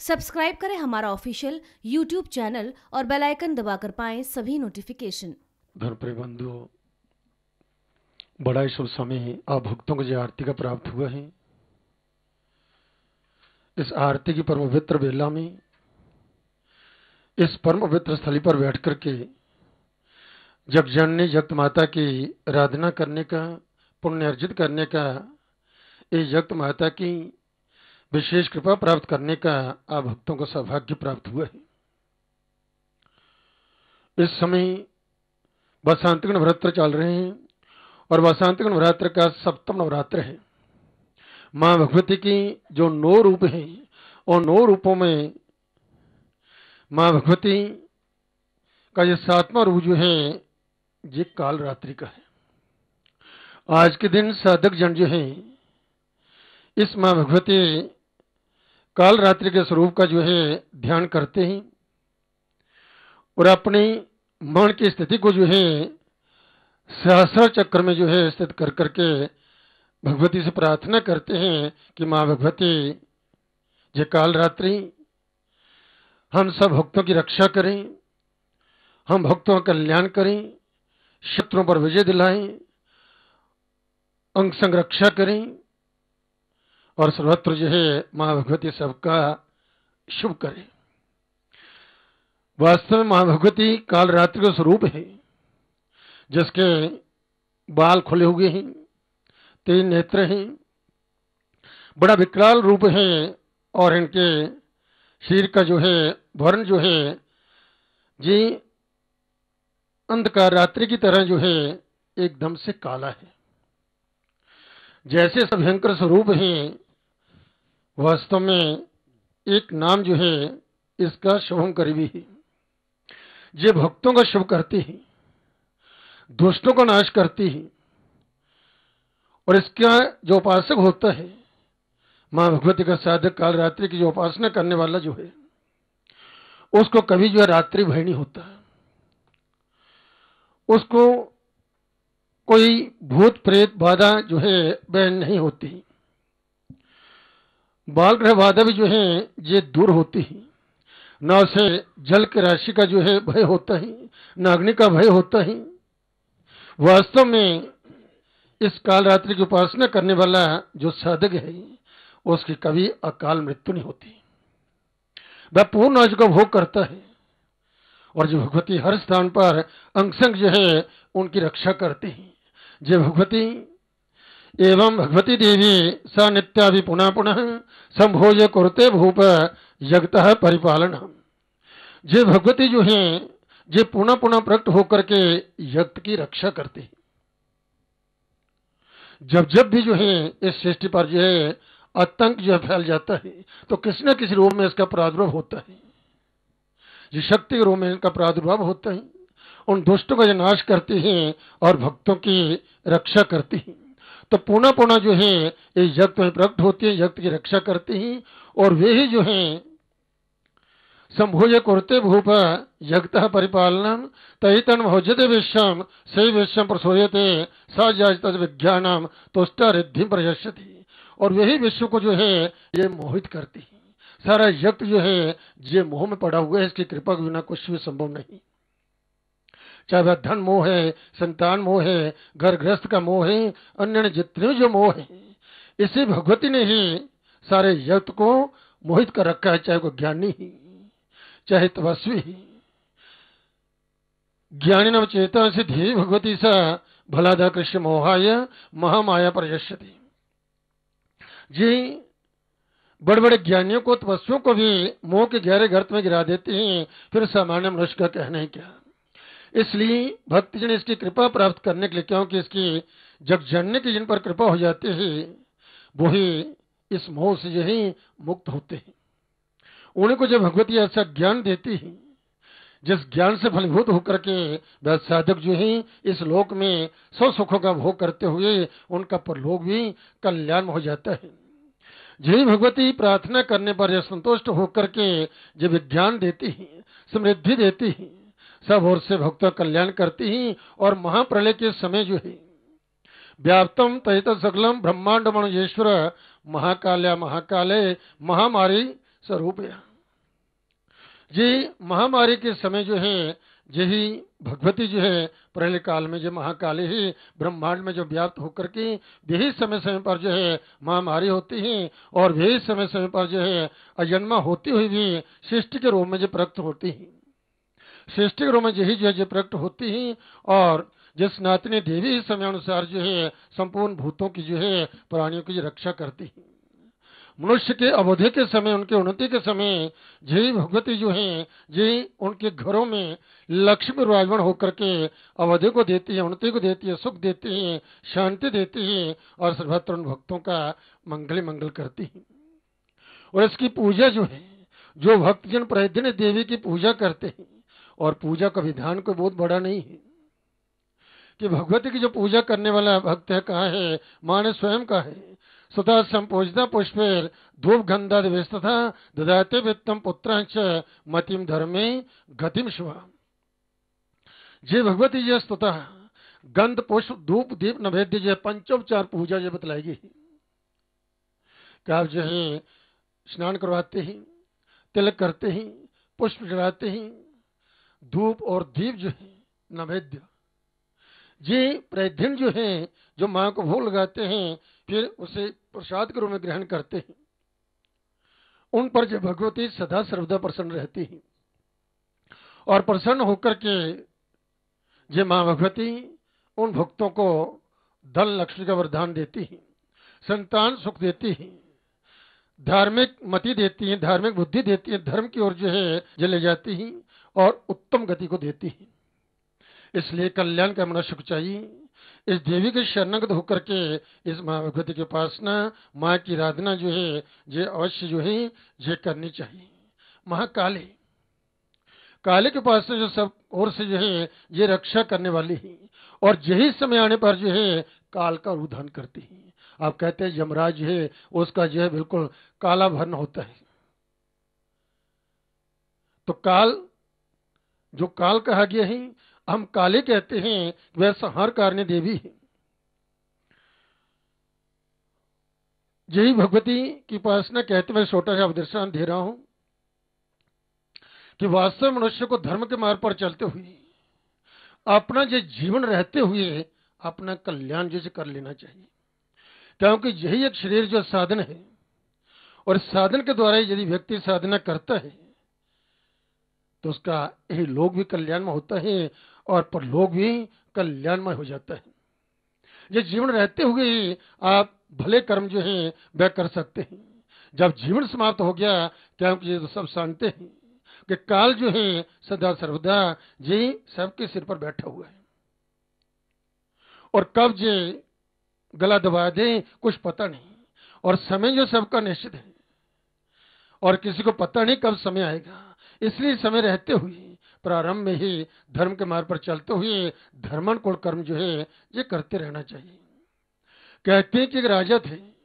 Subscribe करें हमारा official YouTube channel और बेल आइकन दबाकर पाएँ सभी नोटिफिकेशन। धर्मप्रिय बंधु बड़ा ही शुभ समय है। आप भक्तों को जो आरती का प्राप्त हुआ है, इस आरती की परम पवित्र बेला में, इस परम पवित्र स्थली पर बैठ करके जग जननी जगत माता की आराधना करने का, पुण्य अर्जित करने का, इस जगत माता की विशेष कृपा प्राप्त करने का आप भक्तों को सौभाग्य प्राप्त हुआ है। इस समय बसंत नवरात्र चल रहे हैं और बसंत नवरात्र का सप्तम नवरात्र है। माँ भगवती की जो नौ रूप हैं और नौ रूपों में माँ भगवती का ये सातवां रूप जो है, ये काल रात्रि का है। आज के दिन साधक जन जो हैं, इस माँ भगवती काल रात्रि के स्वरूप का जो है ध्यान करते हैं और अपनी मन की स्थिति को जो है सहस्र चक्र में जो है स्थित कर करके भगवती से प्रार्थना करते हैं कि माँ भगवती ये काल रात्रि हम सब भक्तों की रक्षा करें, हम भक्तों का कल्याण करें, शत्रुओं पर विजय दिलाएँ, अंग संरक्षा करें। और सर्वत्र जो है माँ भगवती सबका शुभ करे। वास्तव में माँ भगवती काल रात्रि का स्वरूप है, जिसके बाल खुले हुए हैं, तीन नेत्र हैं, बड़ा विकराल रूप है, और इनके शरीर का जो है वर्ण जो है, जी, अंधकार रात्रि की तरह जो है, एकदम से काला है। जैसे सब भयंकर स्वरूप हैं वास्तव में एक नाम जो है, इसका शुभम करीबी है। ये भक्तों का शुभ करती है, दुष्टों का नाश करती है, और इसका जो उपासक होता है, माँ भगवती का साधक काल रात्रि की जो उपासना करने वाला जो है, उसको कभी जो है रात्रि भय नहीं होता। उसको कोई भूत प्रेत बाधा जो है, वह नहीं होती। बाल ग्रह बाधा भी जो है, ये दूर होती है। न उसे जल के राशि का जो है भय होता है न अग्नि का भय होता है। वास्तव में इस काल रात्रि की उपासना करने वाला जो साधक है, उसकी कभी अकाल मृत्यु नहीं होती। वह पूर्ण आज का भोग करता है और जो भगवती हर स्थान पर अंगसंग जो है, उनकी रक्षा करते हैं। जो भगवती एवं भगवती देवी स नित्या भी पुनः पुनः संभोज कुरते भूप जगत परिपालन जे भगवती जो है, जे पुनः पुनः प्रकट होकर के जगत की रक्षा करते हैं। जब जब भी जो है, इस सृष्टि पर जो है आतंक जो है फैल जाता है तो किसी न किसी रूप में इसका प्रादुर्भाव होता है। जो शक्ति के रूप में इनका प्रादुर्भाव होता है, उन दुष्टों का जो नाश करती है और भक्तों की रक्षा करती हैं। तो पुनः पुनः जो है, ये जगत में प्रकट होते हैं जगत की रक्षा करते हैं, और वे ही जो है, संभोज कुरते भूप जगत परिपालनम तहितन भोजते विश्वम सही विश्वम प्रसोयते सजाज तद विज्ञानम तुष्ट रिद्धि प्रयशति और वही विश्व को जो है, ये मोहित करती है। सारा जगत जो है, ये मोह में पड़ा हुआ है, इसकी कृपा के बिना कुछ भी संभव नहीं। चाहे वह धन मोह है संतान मोह है घर गृहस्थ का मोह है अन्य जितने जो मोह है, इसी भगवती ने ही सारे जगत को मोहित कर रखा है, चाहे वो ज्ञानी ही, चाहे तपस्वी ही। ज्ञानी नव चेता सिद्धि भगवती सा भलादा कृष्ण मोहाय महामाया प्रयश्यति जी बड़े बड़े ज्ञानियों को, तपस्वियों को भी मोह के गहरे गर्त में गिरा देते हैं, फिर सामान्य मनुष्य का कहना है क्या? इसलिए भक्तजन इसकी कृपा प्राप्त करने के लिए, क्योंकि इसकी जब जानने की जिन पर कृपा हो जाती है वो ही इस मोह से जो है मुक्त होते हैं। उन्हीं को जब भगवती ऐसा ज्ञान देती है, जिस ज्ञान से फलीभूत होकर के वह साधक जो है, इस लोक में सौ सुखों का भोग करते हुए उनका परलोक भी कल्याण हो जाता है। जी भगवती प्रार्थना करने पर यह संतुष्ट होकर के जब विज्ञान देती है, समृद्धि देती है सब ओर से भक्त कल्याण करती ही और महाप्रलय के समय जो है, व्याप्तम तहित सकलम ब्रह्मांड मणेश्वर महाकाल्या महाकाले, महामारी स्वरूप जी, महामारी के समय जो है, यही भगवती जो है पहले काल में जो महाकाली ही ब्रह्मांड में जो व्याप्त होकर के यही समय समय पर जो है, महामारी होती है और वही समय समय पर जो है, अजन्मा होती हुई भी सृष्टि के रूप में जो प्रकट होती है। सृष्टि में यही जो है प्रकट होती है और जिस नातनी देवी समय अनुसार जो है, संपूर्ण भूतों की जो है, प्राणियों की रक्षा करती है। मनुष्य के अवधि के समय, उनके उन्नति के समय जय भगवती जो है, जी उनके घरों में लक्ष्मी विराजमान होकर के अवधि को देती है, उन्नति को देती है, सुख देती है, शांति देती है और सर्वत्र उन भक्तों का मंगल मंगल करती है। और इसकी पूजा जो है, जो भक्तजन प्रतिदिन देवी की पूजा करते हैं और पूजा का विधान कोई बहुत बड़ा नहीं है। कि भगवती की जो पूजा करने वाला भक्त है, कहा है? माने स्वयं का है। सुधा संपूजिता पुष्पेर धूप गंधा तथा ददाते वित्तम पुत्र मतिम धर्मे गतिम शुभा जे भगवती जी स्तुता, गंध, पुष्प, धूप, दीप, नवेद्य जो पंचोपचार पूजा जो बतलाएगी। कि आप जो है, स्नान करवाते ही, तिलक करते ही, पुष्प चढ़ाते ही धूप और दीप जो है, नवेद्य। जी प्रतिदिन जो है, जो माँ को भोग लगाते हैं, फिर उसे प्रसाद के रूप में ग्रहण करते हैं। उन पर जो भगवती सदा सर्वदा प्रसन्न रहती है। और प्रसन्न होकर के जे माँ भगवती, उन भक्तों को धन लक्ष्मी का वरदान देती है, संतान सुख देती है, धार्मिक मति देती है, धार्मिक बुद्धि देती है, धर्म की ओर जो है जले जाती है। और उत्तम गति को देती है। इसलिए कल्याण का मनुष्य चाहिए। इस देवी के शरणगत होकर के इस माँ भगवती की उपासना, माँ की आराधना जो है, ये अवश्य जो है, ये करनी चाहिए। महाकाली। काली के पास जो सब और से जो है, ये रक्षा करने वाली है। और यही समय आने पर जो है, काल का रुधान करती है। आप कहते हैं यमराज है, उसका जो है बिल्कुल काला भरण होता है। तो काल जो काल कहा गया है, हम काले कहते हैं वह संहार कारण देवी है। यही भगवती की उपासना कहते मैं छोटा सा दृष्टान दे रहा हूँ कि वास्तव मनुष्य को धर्म के मार्ग पर चलते हुए, अपना जो जीवन रहते हुए अपना कल्याण जैसे कर लेना चाहिए। क्योंकि यही एक शरीर जो साधन है, और साधन के द्वारा यदि व्यक्ति साधना करता है तो उसका लोग भी कल्याण में होता है और परलोक भी कल्याणमय हो जाता है। ये जीवन रहते हुए ही आप भले कर्म जो है, वह कर सकते हैं। जब जीवन समाप्त हो गया, क्योंकि ये तो सब जानते हैं कि काल जो है, सदा सर्वदा जी सबके सिर पर बैठा हुआ है। और कब जे गला दबा दे, कुछ पता नहीं। और समय जो सबका निश्चित है। और किसी को पता नहीं कब समय आएगा। इसलिए समय रहते हुए, प्रारंभ में ही धर्म के मार्ग पर चलते हुए धर्मन कुल कर्म जो है, ये करते रहना चाहिए। कहते हैं कि एक राजा थे।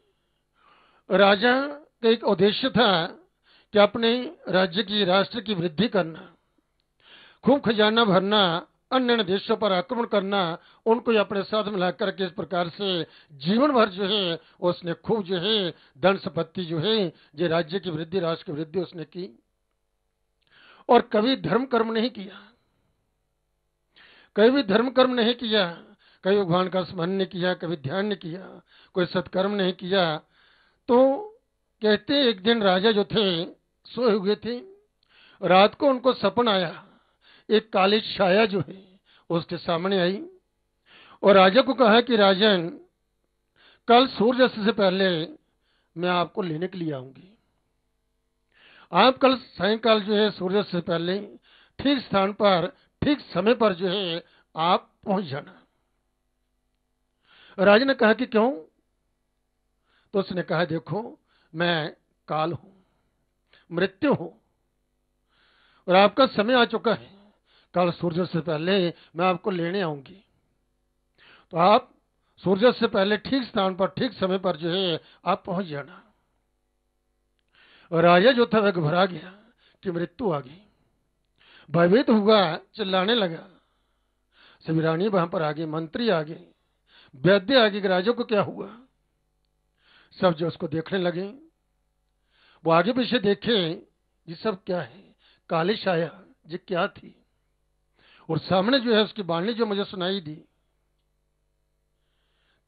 राजा का एक उद्देश्य था कि अपने राज्य की, राष्ट्र की वृद्धि करना, खूब खजाना भरना, अन्य देशों पर आक्रमण करना, उनको अपने साथ मिलाकर के इस प्रकार से जीवन भर जो है, उसने खूब जो है, धन संपत्ति जो है जो राज्य की वृद्धि, राष्ट्र की वृद्धि उसने की। और कभी धर्म कर्म नहीं किया। कभी भी धर्म कर्म नहीं किया, कभी भगवान का स्मरण नहीं किया, कभी ध्यान नहीं किया, कोई सत्कर्म नहीं किया तो कहते एक दिन राजा जो थे, सोए हुए थे। रात को उनको सपन आया, एक काली छाया जो है, उसके सामने आई। और राजा को कहा कि, राजन, कल सूर्य से पहले मैं आपको लेने के लिए आऊँगी। आप कल सायकाल जो है सूर्य से पहले ठीक स्थान पर, ठीक समय पर जो है आप पहुँच जाना। राजा ने कहा कि क्यों? तो उसने कहा, देखो, मैं काल हूँ, मृत्यु हूँ, और आपका समय आ चुका है। कल सूर्य से पहले मैं आपको लेने आऊँगी। तो आप सूर्य से पहले ठीक स्थान पर, ठीक समय पर जो है आप पहुँच जाना। और राजा जो था वह घबरा गया कि मृत्यु आ गई। भयभीत हुआ, चिल्लाने लगा। सभी रानी वहाँ पर आ गई, मंत्री आ गए, वैद्य आ गए कि राजा को क्या हुआ? सब जो उसको देखने लगे। वो आगे पीछे देखे ये सब क्या है, काली छाया ये क्या थी। और सामने जो है उसकी वाणी जो मुझे सुनाई दी।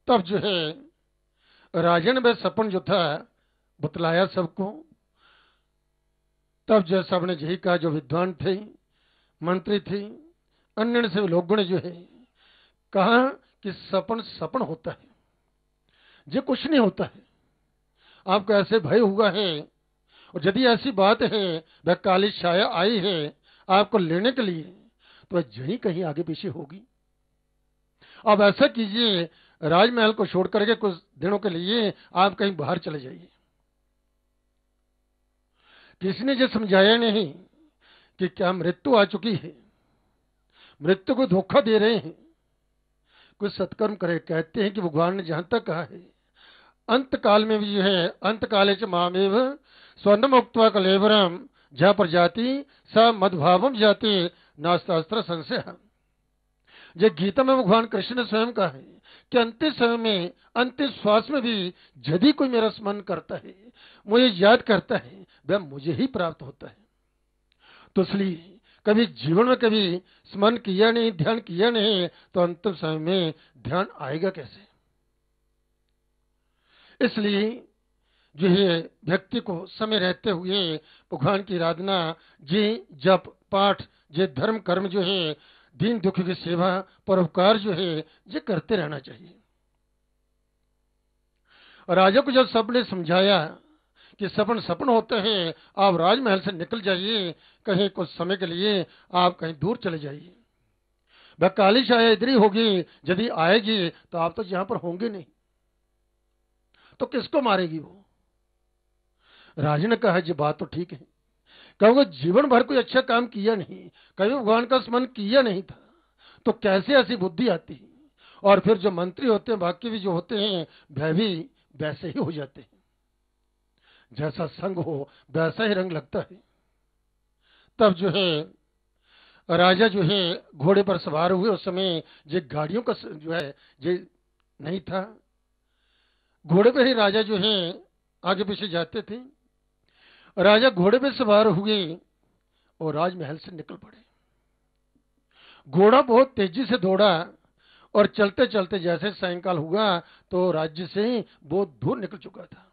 तब जो है राजन वह सपन जो था बतलाया सबको। तब जो सबने यही कहा, जो विद्वान थे, मंत्री थे, अन्य से लोगों ने जो है कहा कि सपन सपन होता है। ये कुछ नहीं होता है। आपको ऐसे भय हुआ है, और यदि ऐसी बात है, वह काली छाया आई है आपको लेने के लिए तो यही कहीं आगे पीछे होगी। अब ऐसा कीजिए, राजमहल को छोड़ करके कुछ दिनों के लिए आप कहीं बाहर चले जाइए। किसी ने जो समझाया नहीं कि क्या मृत्यु आ चुकी है? मृत्यु को धोखा दे रहे हैं। कुछ सत्कर्म करे, कहते हैं कि भगवान ने जहाँ तक कहा है अंत काल में भी जो है अंत काले च मामेव स्वर्ण मुक्त कलेवरम पर प्रजाति स मदभावम जाति नास्तास्त्र संशय। ये गीता में भगवान कृष्ण स्वयं कहा है, कि अंतिम समय में, अंतिम श्वास में भी यदि कोई मेरा स्मरण करता है, मुझे याद करता है, वह मुझे ही प्राप्त होता है। तो इसलिए कभी जीवन में कभी स्मरण किया नहीं, ध्यान किया नहीं तो अंतिम समय में ध्यान आएगा कैसे? इसलिए जो है, व्यक्ति को समय रहते हुए भगवान की आराधना, जी जप, पाठ, जे धर्म कर्म जो है दीन दुख की सेवा परोपकार जो है, ये करते रहना चाहिए। राजा को जब सबने समझाया कि सपन सपन होते हैं, आप राजमहल से निकल जाइए, कहीं कुछ समय के लिए आप कहीं दूर चले जाइए। वह काली शाह इधर ही होगी, यदि आएगी तो आप तो यहाँ पर होंगे नहीं। तो किसको मारेगी वो? राजा ने कहा जी बात तो ठीक है। कहोगे, जीवन भर कोई अच्छा काम किया नहीं, कभी भगवान का स्मरण किया नहीं था। तो कैसे ऐसी बुद्धि आती? और फिर जो मंत्री होते हैं, बाकी भी जो होते हैं, वह भी वैसे ही हो जाते हैं। जैसा संग हो, वैसा ही रंग लगता है। तब जो है, राजा जो है, घोड़े पर सवार हुए उस समय, ये गाड़ियों का जो है, ये नहीं था। घोड़े पर ही राजा जो है, आगे पीछे जाते थे। राजा घोड़े पे सवार हुए और राजमहल से निकल पड़े। घोड़ा बहुत तेज़ी से दौड़ा और चलते चलते जैसे सायंकाल हुआ तो राज्य से ही बहुत दूर निकल चुका था।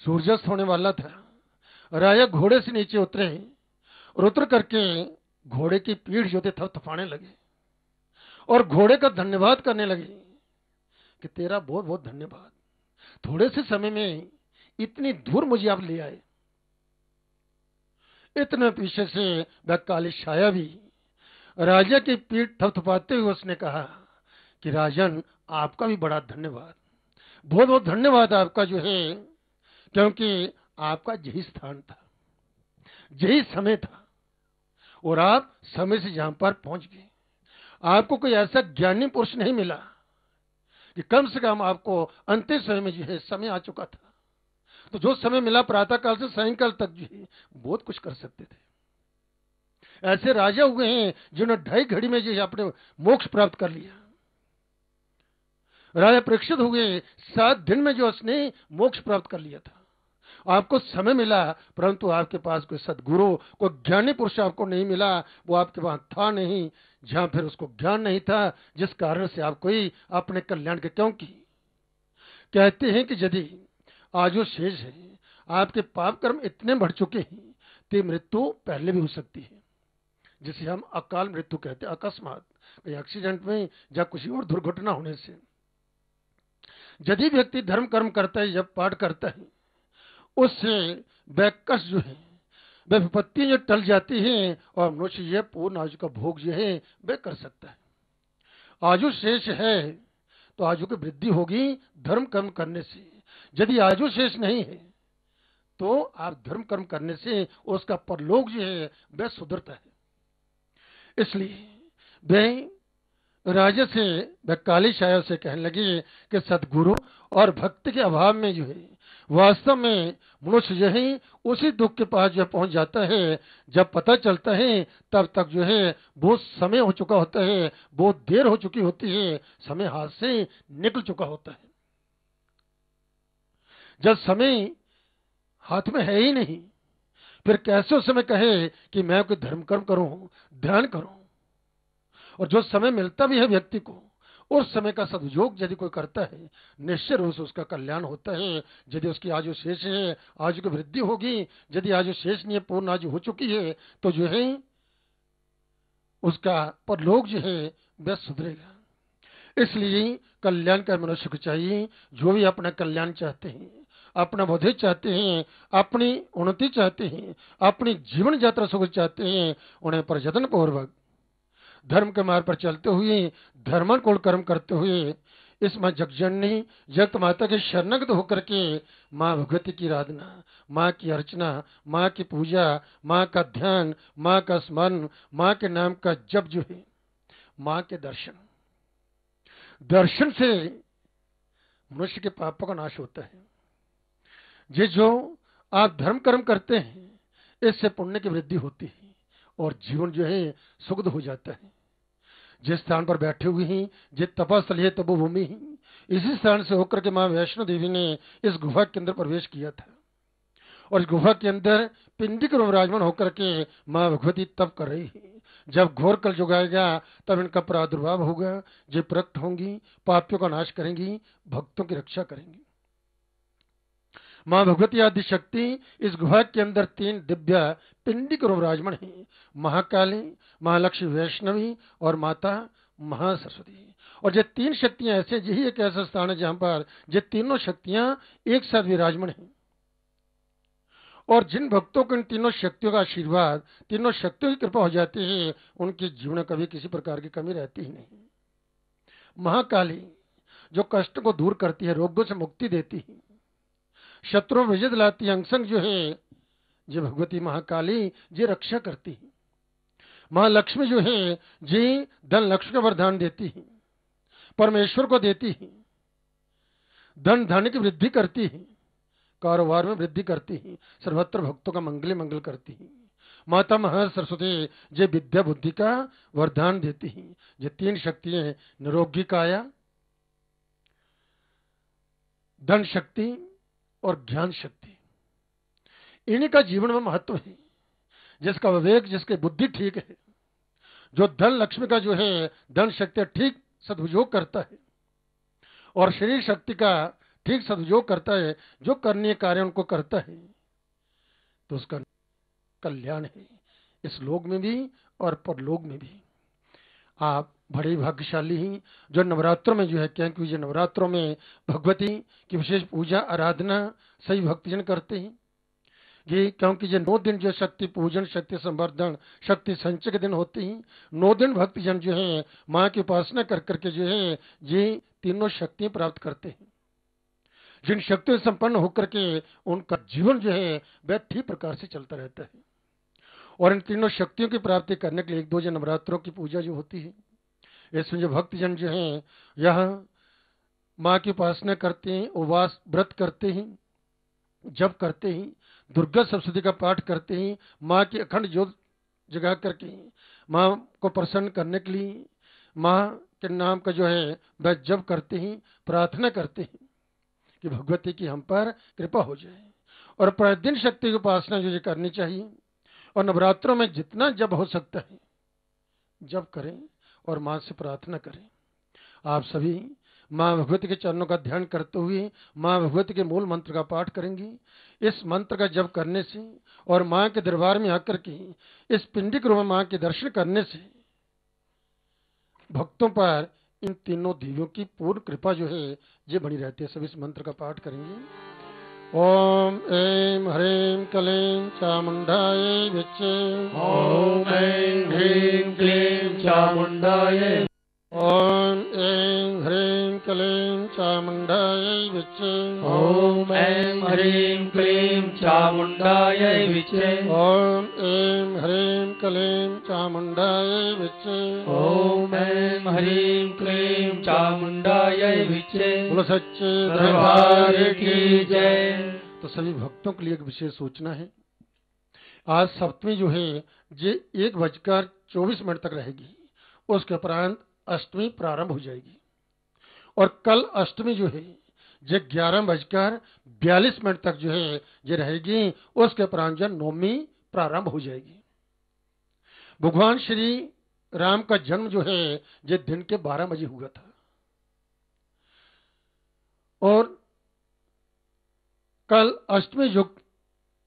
सूर्यास्त होने वाला था। राजा घोड़े से नीचे उतरे और उतर करके घोड़े की पीठ जो थे थपथपाने लगे और घोड़े का धन्यवाद करने लगे कि तेरा बहुत बहुत धन्यवाद। थोड़े से समय में इतनी दूर मुझे आप ले आए। इतने पीछे से काली छाया भी राजा की पीठ थपथपाते हुए उसने कहा कि राजन, आपका भी बड़ा धन्यवाद। बहुत बहुत धन्यवाद आपका जो है, क्योंकि आपका यही स्थान था, यही समय था, और आप समय से जहाँ पर पहुँच गए। आपको कोई ऐसा ज्ञानी पुरुष नहीं मिला कि कम से कम आपको अंतिम समय में जो है, समय आ चुका था। तो जो समय मिला प्रातः काल से सायंकाल तक बहुत कुछ कर सकते थे। ऐसे राजा हुए हैं जिन्होंने ढाई घड़ी में जो अपने मोक्ष प्राप्त कर लिया। राजा परीक्षित हुए सात दिन में जो उसने मोक्ष प्राप्त कर लिया था। आपको समय मिला, परंतु आपके पास कोई सदगुरु, कोई ज्ञानी पुरुष आपको नहीं मिला, वो आपके पास था नहीं, जहाँ फिर उसको ज्ञान नहीं था, जिस कारण से आप कोई अपने कल्याण के क्यों की? कहते हैं कि यदि आज वो शेष है, आपके पाप कर्म इतने बढ़ चुके हैं कि मृत्यु पहले भी हो सकती है। जिसे हम अकाल मृत्यु कहते हैं, अकस्मात, कहीं एक्सीडेंट में या कुछ और दुर्घटना होने से। यदि व्यक्ति धर्म कर्म करता है जब पाठ करता है, उससे बैकस जो है वह विपत्ति जो टल जाती है और मनुष्य यह पूर्ण आजु का भोग जो है, वह कर सकता है। आजु शेष है तो आजु की वृद्धि होगी धर्म कर्म करने से। यदि आजु शेष नहीं है तो आप धर्म कर्म करने से उसका परलोक जो है, वह सुधरता है। इसलिए वह राजा से वह काली शाया से कहने लगी कि सदगुरु और भक्त के अभाव में जो है, वास्तव में मनुष्य यही उसी दुख के पास जो पहुँच जाता है। जब पता चलता है, तब तक जो है, बहुत समय हो चुका होता है, बहुत देर हो चुकी होती है, समय हाथ से निकल चुका होता है। जब समय हाथ में है ही नहीं, फिर कैसे उस समय कहे कि मैं कोई धर्म कर्म करूँ, ध्यान करूँ? और जो समय मिलता भी है व्यक्ति को, उस समय का सदुपयोग यदि कोई करता है, निश्चय रूप से उसका कल्याण होता है। यदि उसकी आयु शेष है, आयु की वृद्धि होगी, यदि आयु शेष नहीं है, पूर्ण आयु हो चुकी है तो जो है, उसका पर लोग जो है, वह सुधरेगा। इसलिए कल्याण का मनुष्य को चाहिए, जो भी अपना कल्याण चाहते हैं अपना बोधे चाहते हैं, अपनी उन्नति चाहते हैं, अपनी जीवन यात्रा सुख चाहते हैं, उन्हें प्रयत्न पूर्वक धर्म के मार्ग पर चलते हुए, धर्मानुकूल कर्म करते हुए, इस माँ जगजननी जगत माता के शरणगत होकर के माँ भगवती की आराधना, माँ की अर्चना, माँ की पूजा, माँ का ध्यान, माँ का स्मरण, माँ के नाम का जप जो है, माँ के दर्शन। दर्शन से मनुष्य के पापों का नाश होता है। ये जो आप धर्म कर्म करते हैं, इससे पुण्य की वृद्धि होती है और जीवन जो है सुगध हो जाता है। जिस स्थान पर बैठे हुए हैं, जिस तपस्थल है तपोभूमि इसी स्थान से होकर के माँ वैष्णो देवी ने इस गुफा के अंदर प्रवेश किया था। और इस गुफा के अंदर पिंडी के विराजमान होकर के माँ भगवती तप कर रही है। जब घोर कल जुगाएगा तब इनका प्रादुर्भाव होगा जो प्रकट होंगी, पापियों का नाश करेंगी, भक्तों की रक्षा करेंगी। माँ भगवती आदि शक्ति इस गुहा के अंदर तीन दिव्य पिंडिक विराजमान है। महाकाली, महालक्ष्मी वैष्णवी और माता महासरस्वती। और ये तीन शक्तियाँ ऐसे यही एक ऐसा स्थान है जहाँ पर ये तीनों शक्तियाँ एक साथ विराजमान है। और जिन भक्तों को इन तीनों शक्तियों का आशीर्वाद, तीनों शक्तियों की कृपा हो जाती है, उनके जीवन में कभी किसी प्रकार की कमी रहती ही नहीं। महाकाली जो कष्ट को दूर करती है, रोगों से मुक्ति देती है शत्रु विजय दिलाती अंगसंग जो है, जे भगवती महाकाली, जी रक्षा करती है। महालक्ष्मी जो है, जी धन लक्ष्मी का वरदान देती है, परमेश्वर को देती है, धन धन की वृद्धि करती है, कारोबार में वृद्धि करती है, सर्वत्र भक्तों का मंगल मंगल करती है। माता महा सरस्वती, जे विद्या बुद्धि का वरदान देती है। ये तीन शक्तियाँ निरोगी काया, धन शक्ति और ज्ञान शक्ति। इन्हीं का जीवन में महत्व है। जिसका विवेक, जिसकी बुद्धि ठीक है, जो धन लक्ष्मी का जो है, धन शक्ति ठीक सदुपयोग करता है, और शरीर शक्ति का ठीक सदुपयोग करता है, जो करनीय कार्य उनको करता है तो उसका कल्याण है। इस लोक में भी और परलोक में भी। आप बड़े भाग्यशाली हैं, जो नवरात्रों में जो है, क्या क्योंकि नवरात्रों में भगवती की विशेष पूजा, आराधना सही भक्तजन करते हैं। ये क्योंकि ये नौ दिन जो शक्ति पूजन, शक्ति संवर्धन, शक्ति संचय के दिन होते हैं। नौ दिन भक्तजन जो है, माँ की उपासना कर करके जो है, ये तीनों शक्तियाँ प्राप्त करते हैं। जिन शक्तियों से संपन्न होकर के उनका जीवन जो है, वह ठीक प्रकार से चलता रहता है। और इन तीनों शक्तियों की प्राप्ति करने के लिए एक दो जो नवरात्रों की पूजा जो होती है इसमें जो भक्तजन जो हैं, यह माँ की उपासना करते हैं, उपवास व्रत करते हैं जब करते हैं, दुर्गा सप्तती का पाठ करते हैं, माँ की अखंड ज्योत जगा करके, माँ को प्रसन्न करने के लिए, माँ के नाम का जो है, वह जब करते हैं, प्रार्थना करते हैं, कि भगवती की हम पर कृपा हो जाए। और प्रतिदिन शक्ति की उपासना जो करनी चाहिए, और नवरात्रों में जितना जब हो सकता है जब करें। और माँ से प्रार्थना करें। आप सभी माँ भगवती के चरणों का ध्यान करते हुए माँ भगवती के मूल मंत्र का पाठ करेंगे। इस मंत्र का जप करने से और माँ के दरबार में आकर के इस पिंडिक रूप में माँ के दर्शन करने से भक्तों पर इन तीनों देवियों की पूर्ण कृपा जो है, ये बनी रहती है। सभी इस मंत्र का पाठ करेंगे। ॐ ऐं ह्रीं क्लीं चामुण्डाय विच्चे। ॐ ऐं ह्रीं क्लीं चामुण्डाय ॐ ऐं ह्रीं क्लीं चामुण्डाय विच्चे। ॐ ऐं ह्रीं क्लीं चामुण्डाय विचे ॐ ऐं ह्रीं क्लीं चामुण्डाय विच्चे। ॐ ऐं ह्रीं विचे। बोलो दरबार की जय। तो सभी भक्तों के लिए एक विशेष सूचना है। आज सप्तमी जो है ये एक बजकर चौबीस मिनट तक रहेगी। उसके उपरांत अष्टमी प्रारंभ हो जाएगी। और कल अष्टमी जो है ये ग्यारह बजकर बयालीस मिनट तक जो है ये रहेगी। उसके उपरांत जो नौमी प्रारंभ हो जाएगी। भगवान श्री राम का जन्म जो है ये दिन के बारह बजे हुआ था। और कल अष्टमी युग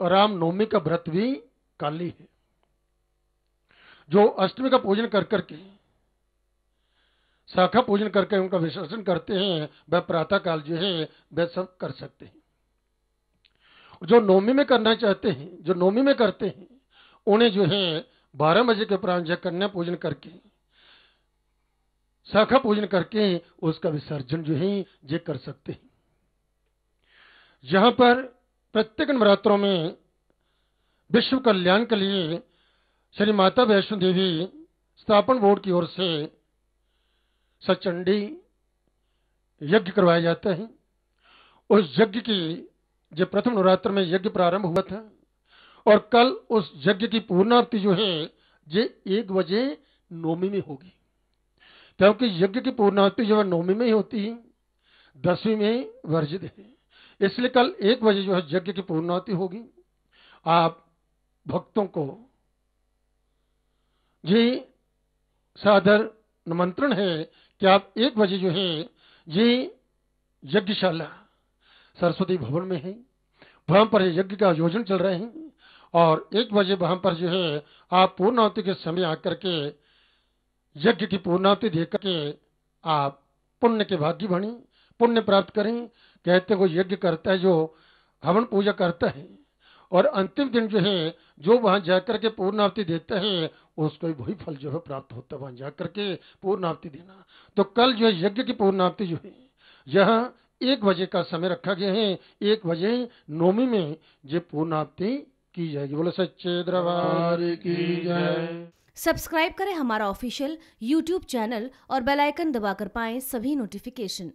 राम नवमी का व्रत भी काली है। जो अष्टमी का पूजन कर करके, शाखा पूजन करके उनका विसर्जन करते हैं, वह प्रातः काल जो है, वह सब कर सकते हैं। जो नौमी में करना चाहते हैं, जो नौमी में करते हैं, उन्हें जो है, बारह बजे के उपरांत जो कन्या पूजन करके, शाखा पूजन करके उसका विसर्जन जो है ये कर सकते हैं। यहाँ पर प्रत्येक नवरात्रों में विश्व कल्याण के लिए श्री माता वैष्णो देवी स्थापन बोर्ड की ओर से सचंडी यज्ञ करवाए जाते हैं। उस यज्ञ की, जो प्रथम नवरात्र में यज्ञ प्रारंभ हुआ था, और कल उस यज्ञ की पूर्णावृत्ति जो है, ये एक बजे नौमी में होगी। क्योंकि यज्ञ की पूर्णावृत्ति जो है, नौमी में ही होती है, दसवीं में वर्जित है। इसलिए कल एक बजे जो है यज्ञ की पूर्णावृत्ति होगी। आप भक्तों को, जी, सादर निमंत्रण है कि आप एक बजे जो है ये यज्ञशाला, सरस्वती भवन में है। वहाँ पर यज्ञ का आयोजन चल रहे हैं और एक बजे वहाँ पर जो है, आप पूर्णावती के समय आकर के यज्ञ की पूर्णावती देकर के आप पुण्य के भाग्य बने पुण्य प्राप्त करें। कहते हैं वो यज्ञ करता है जो हवन पूजा करता है और अंतिम दिन जो है जो वहाँ जाकर के पूर्णावती देता है उसको वही फल जो है प्राप्त होता है वहाँ जाकर के पूर्णावती देना। तो कल जो है यज्ञ की पूर्णावती जो है यह एक बजे का समय रखा गया है। एक बजे नौमी में ये पूर्णावती की जाएगी। बोले सच्चे दरबार की जय। सब्सक्राइब करें हमारा ऑफिशियल यूट्यूब चैनल और बेल आइकन दबाकर पाएँ सभी नोटिफिकेशन